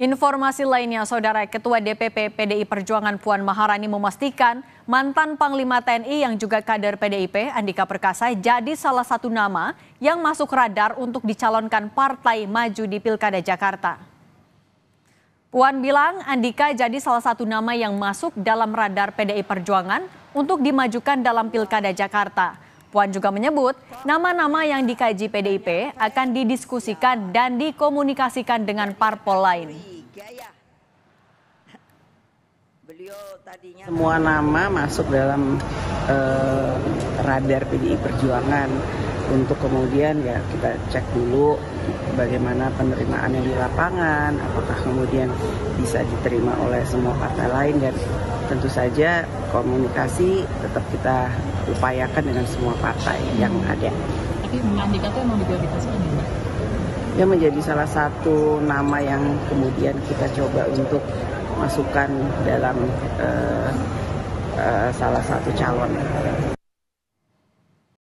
Informasi lainnya, Saudara Ketua DPP PDI Perjuangan Puan Maharani memastikan mantan Panglima TNI yang juga kader PDIP, Andika Perkasa, jadi salah satu nama yang masuk radar untuk dicalonkan partai maju di Pilkada Jakarta. Puan bilang Andika jadi salah satu nama yang masuk dalam radar PDI Perjuangan untuk dimajukan dalam Pilkada Jakarta. Puan juga menyebut nama-nama yang dikaji PDIP akan didiskusikan dan dikomunikasikan dengan parpol lain. Semua nama masuk dalam uh, radar PDI Perjuangan untuk kemudian ya kita cek dulu bagaimana penerimaan yang di lapangan, apakah kemudian bisa diterima oleh semua partai lain dan tentu saja komunikasi tetap kita upayakan dengan semua partai yang ada. Tapi Andika itu emang diprioritaskan ya? Ya menjadi salah satu nama yang kemudian kita coba untuk masukkan dalam uh, uh, salah satu calon.